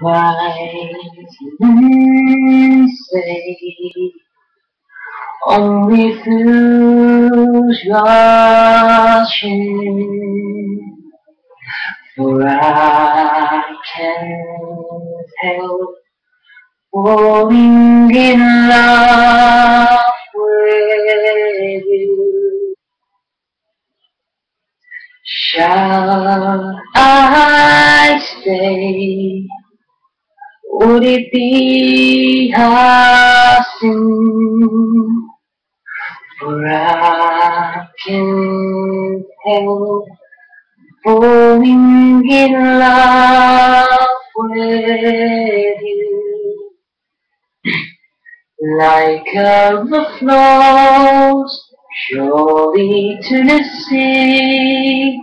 Wise men say only fools rush in, for I can't help falling in love with you. Shall I stay? Would it be a sin for I can help falling in love with you like a river flows surely to the sea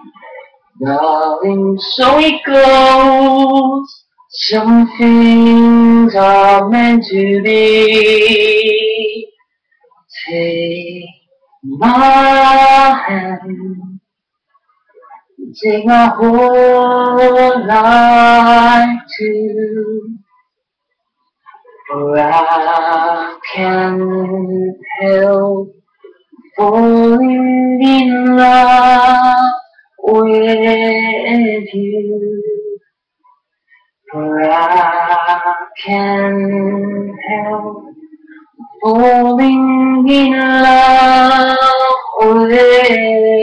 darling so it goes some things are meant to be. Take my hand, take my whole life too, for I can't help falling in love with you, for I can't help falling in love with.